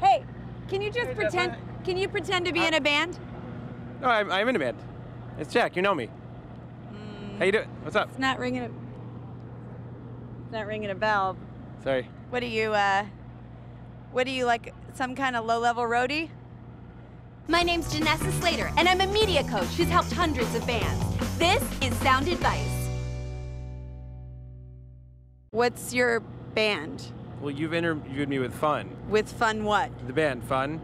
Hey, can you just pretend? Can you pretend to be in a band? No, I'm, I'm in a band. It's Jack. You know me. How you doing? What's up? It's not ringing a. It's not ringing a bell. Sorry. What are you? uh What are you like? Some kind of low-level roadie? My name's Janessa Slater, and I'm a media coach who's helped hundreds of bands. This is Sound Advice. What's your band? Well, you've interviewed me with Fun. With fun what? The band Fun.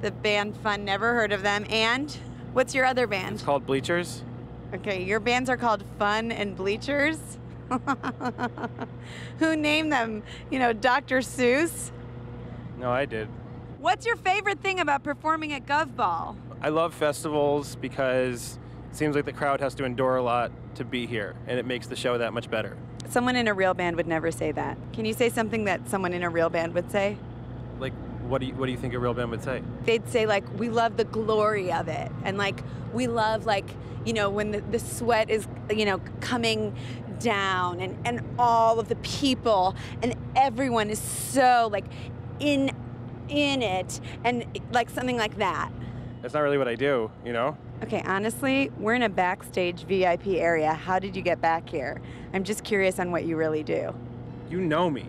The band Fun. Never heard of them. And what's your other band? It's called Bleachers. Okay, your bands are called Fun and Bleachers. Who named them? You know, Dr. Seuss. No, I did. What's your favorite thing about performing at Gov Ball? I love festivals because it seems like the crowd has to endure a lot to be here, and it makes the show that much better. Someone in a real band would never say that. Can you say something that someone in a real band would say? Like, what do you what do you think a real band would say? They'd say like, "We love the glory of it," and like, "We love like, you know, when the, the sweat is, you know, coming down, and and all of the people and everyone is so like, in, in it, and like something like that." That's not really what I do, you know. Okay, honestly, we're in a backstage VIP area. How did you get back here? I'm just curious on what you really do. You know me.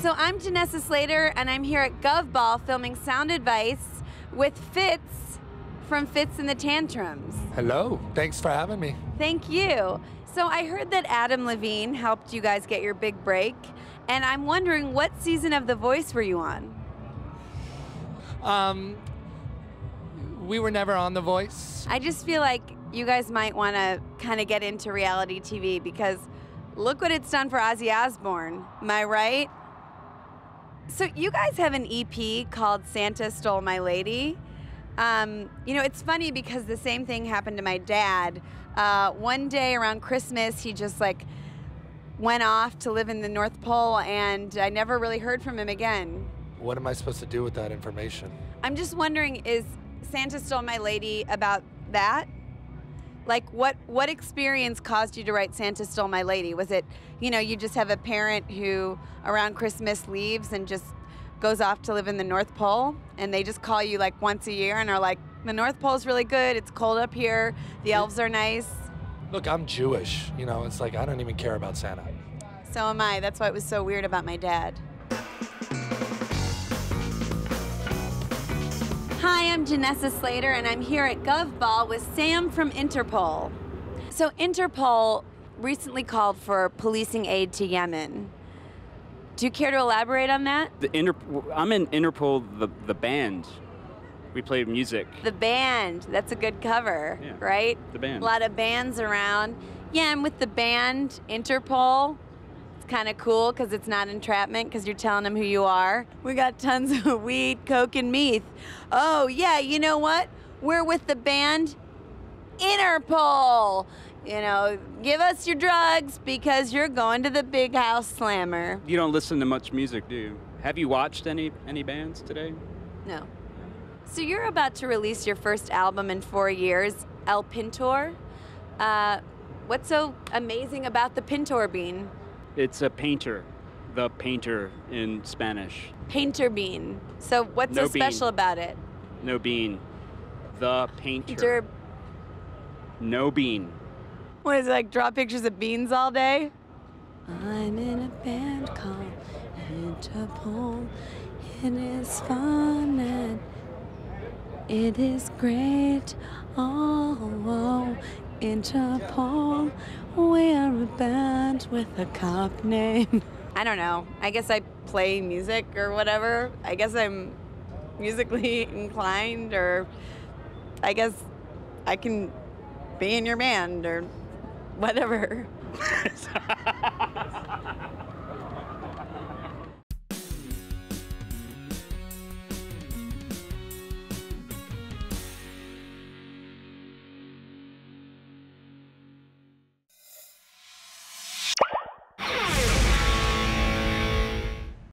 So I'm Janessa Slater, and I'm here at GovBall filming Sound Advice with Fitz from Fitz and the Tantrums. Hello. Thanks for having me. Thank you. So I heard that Adam Levine helped you guys get your big break, and I'm wondering what season of The Voice were you on? Um, we were never on The Voice. I just feel like you guys might want to kind of get into reality TV because look what it's done for Ozzy Osbourne. Am I right? So you guys have an EP called Santa Stole My Lady. Um, you know, it's funny because the same thing happened to my dad. Uh, one day around Christmas, he just like went off to live in the North Pole, and I never really heard from him again. What am I supposed to do with that information? I'm just wondering, is Santa Stole My Lady about that? Like, what what experience caused you to write Santa Stole My Lady? Was it, you know, you just have a parent who around Christmas leaves and just goes off to live in the North Pole, and they just call you like once a year and are like, the North Pole's really good. It's cold up here. The elves are nice. Look, I'm Jewish. You know, it's like I don't even care about Santa. So am I. That's why it was so weird about my dad. Hi, I'm Janessa Slater, and I'm here at GovBall with Sam from Interpol. So, Interpol recently called for policing aid to Yemen. Do you care to elaborate on that? The Inter- I'm in Interpol, the, the band. We play music. The band, that's a good cover, Yeah, right? the band. A lot of bands around. Yeah, and with the band, Interpol, it's kind of cool because it's not entrapment because you're telling them who you are. We got tons of weed, coke, and meth. Oh, yeah, you know what? We're with the band Interpol. You know, give us your drugs because you're going to the big house slammer. You don't listen to much music, do you? Have you watched any any bands today? No. So you're about to release your first album in four years, El Pintor. Uh, what's so amazing about the Pintor bean? It's a painter, the painter in Spanish. Painter bean. So what's No so special bean. about it? No bean. The painter. Painter. No bean. What is it like? Draw pictures of beans all day? I'm in a band called Interpol. It is fun and it is great. Oh, oh, Interpol. We're a band with a cop name. I don't know. I guess I play music or whatever. I guess I'm musically inclined, or I guess I can be in your band or whatever.